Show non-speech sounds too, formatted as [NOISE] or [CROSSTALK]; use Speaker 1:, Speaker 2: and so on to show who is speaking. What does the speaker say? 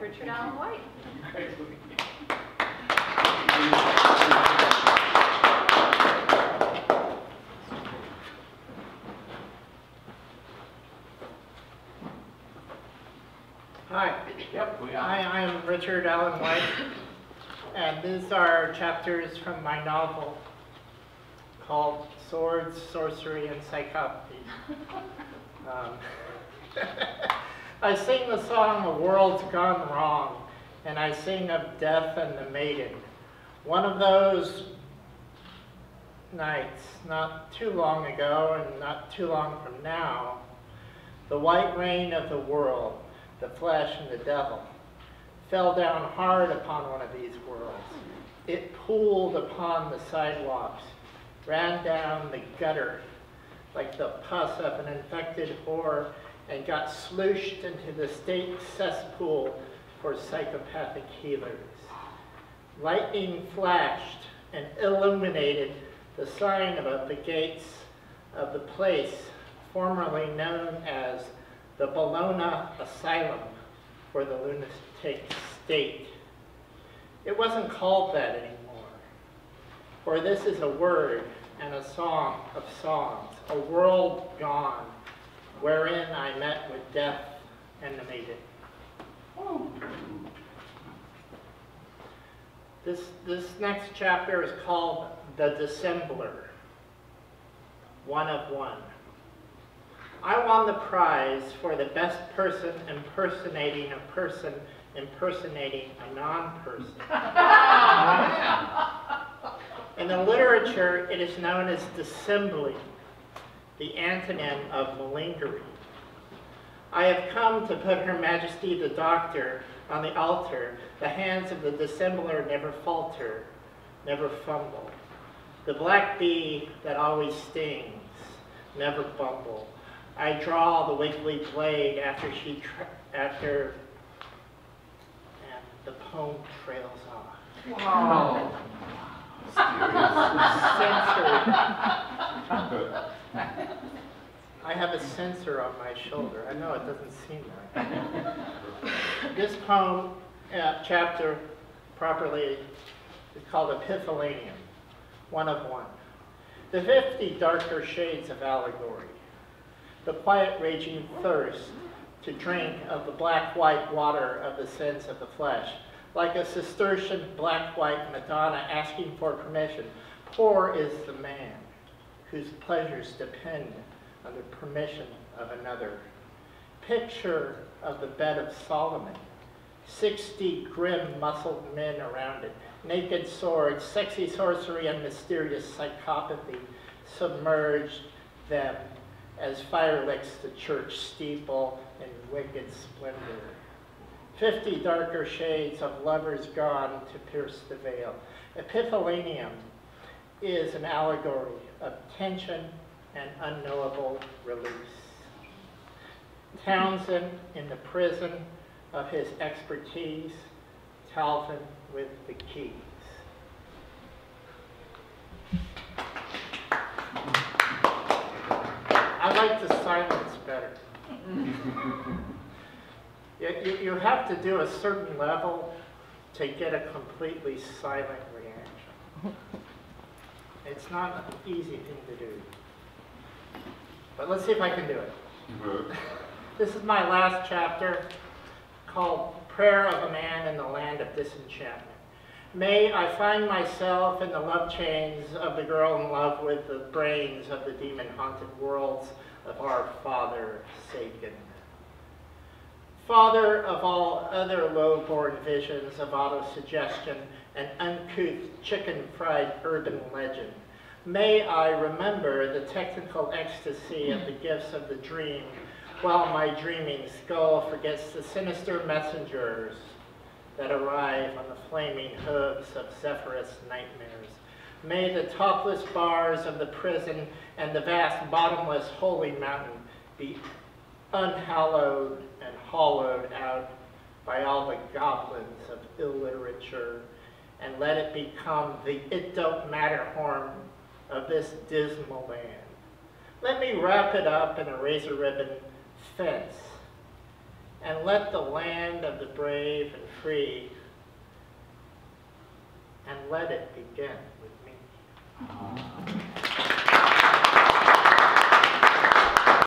Speaker 1: Richard Allen White.
Speaker 2: Hi,
Speaker 3: Yep, we
Speaker 2: I
Speaker 3: are.
Speaker 2: I am Richard Allen White, and these are chapters from my novel called Swords, Sorcery, and Psychopathy. Um, [LAUGHS] I sing the song The World's Gone Wrong, and I sing of death and the maiden. One of those nights, not too long ago and not too long from now, the white rain of the world, the flesh and the devil, fell down hard upon one of these worlds. It pooled upon the sidewalks, ran down the gutter like the pus of an infected whore, and got slooshed into the state cesspool for psychopathic healers. Lightning flashed and illuminated the sign above the gates of the place formerly known as the Bologna Asylum for the lunatic state. It wasn't called that anymore, for this is a word and a song of songs, a world gone, wherein I met with death and the maiden. This, this next chapter is called The Dissembler, one of one. I won the prize for the best person impersonating a person impersonating a non-person. [LAUGHS] In the literature, it is known as dissembling, the antonym of malingering. I have come to put Her Majesty the Doctor on the altar. The hands of the dissembler never falter, never fumble. The black bee that always stings, never bumble. I draw the wiggly blade after she tra- after and the poem trails off.
Speaker 3: Wow.
Speaker 2: Censored. I have a sensor on my shoulder. I know it doesn't seem right. [LAUGHS] This poem, uh, chapter properly, is called Epithalamium, one of one. The 50 darker shades of allegory. The quiet raging thirst to drink of the black-white water of the sense of the flesh. Like a Cistercian black-white Madonna asking for permission, poor is the man whose pleasures depend on the permission of another. Picture of the bed of Solomon. 60 grim, muscled men around it. Naked swords, sexy sorcery, and mysterious psychopathy submerged them as fire licks the church steeple in wicked splendor. Fifty darker shades of lovers gone to pierce the veil. Epithalamium is an allegory of tension and unknowable release. Townsend in the prison of his expertise, Calvin with the keys. I like the silence better. [LAUGHS] You, you, you have to do a certain level to get a completely silent reaction. [LAUGHS] It's not an easy thing to do. But let's see if I can do it. [LAUGHS] This is my last chapter called Prayer of a Man in the Land of Disenchantment. May I find myself in the love chains of the girl in love with the brains of the demon-haunted worlds of our father, Satan. Father of all other low-born visions of autosuggestion and uncouth chicken-fried urban legend, may I remember the technical ecstasy of the gifts of the dream while my dreaming skull forgets the sinister messengers that arrive on the flaming hooves of Zephyrus nightmares. May the topless bars of the prison and the vast bottomless holy mountain be unhallowed and hollowed out by all the goblins of illiterature, and let it become the it don't matter horn this dismal land. Let me wrap it up in a razor ribbon fence and let the land of the brave and free, and let it begin with me.